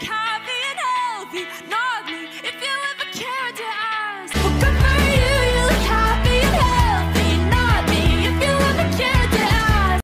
look happy and healthy. Not